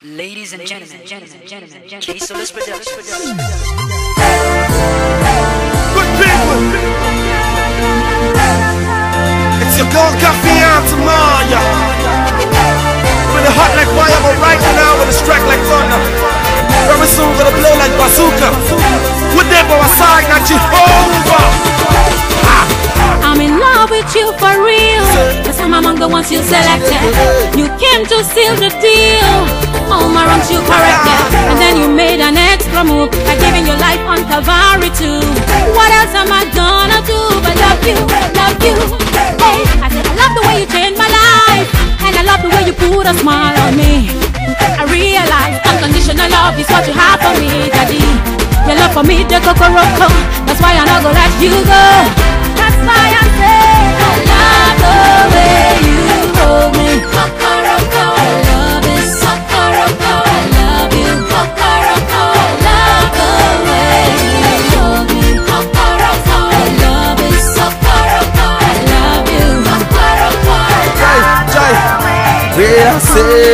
Ladies and gentlemen, gentlemen, gentlemen, gentlemen, K-Solis Productions. Good people. It's your girl Kefee Aunt Maya. With a hot like fire, but right now with a strike like thunder. Very soon gonna blow like bazooka. With them by my side, not Jehovah. I'm in love with you for real. Cause I'm among the ones you selected. You came to seal the deal. All my wrongs you corrected. And then you made an extra move by giving your life on Calvary too. What else am I gonna do but love you, love you? Hey, I said I love the way you changed my life. And I love the way you put a smile on me. I realize unconditional love is what you have for me, daddy. Your love for me, the kokoroko. That's why I'm not gonna let you go. That's why I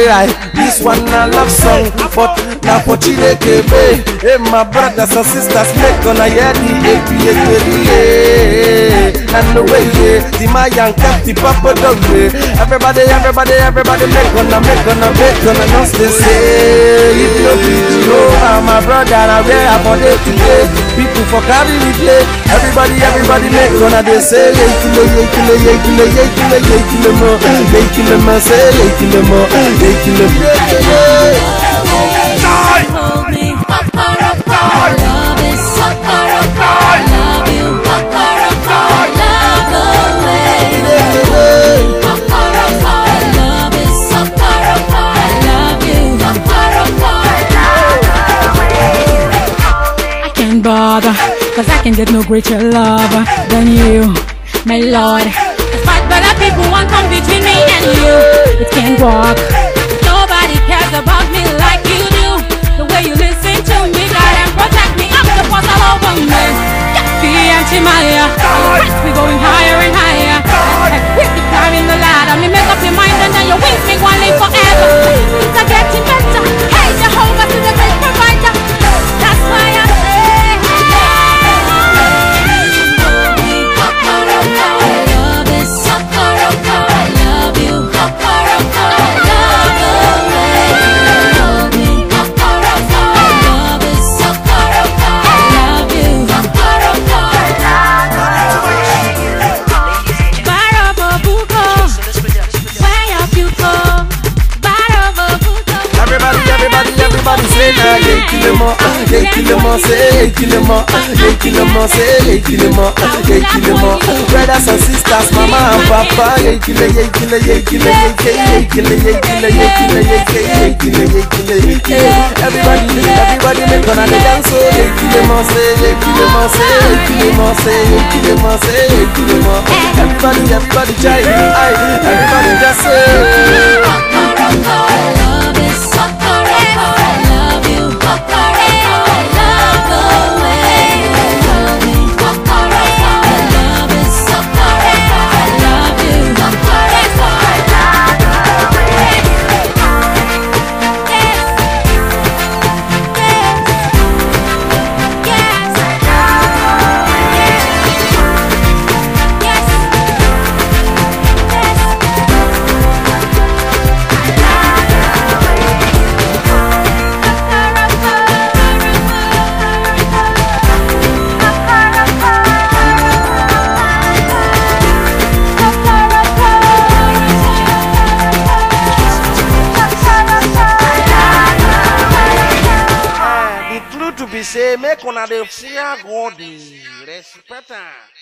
I this one a love song, but now for Chineke be. Hey, my brothers and sisters, make gonna hear the APA. And the way, yeah, the Mayan cat, the Papa Dog, yeah. Everybody, everybody, everybody, make gonna, make gonna, make gonna, not they say. If you be Jehovah, my brother, I wear a body today. People for carry we play. Everybody, everybody make one of they say, yay killer, yay killer, yay killer, yay killer, yay killer more. Yay killer man say, yay killer more. Yay killer, yeah, yeah, yeah. Can't cause I can get no greater lover than you, my lord. Despite better people want come between me and you, it can't walk. Nobody cares about 'em all. Brothers and sisters, mama and papa, yeah, kill 'em, yeah, kill 'em, yeah, kill 'em, yeah, kill 'em, yeah, kill 'em, yeah, kill 'em, yeah, kill 'em, yeah, kill 'em, yeah, kill 'em, yeah, kill 'em. Everybody, everybody make gonna dance, so 'em all, say, 'em all, say, 'em all, say, 'em all, say, 'em all. Everybody, everybody, aye, everybody just say. c'est mais qu'on a des fois grandir. Respectant. Hein.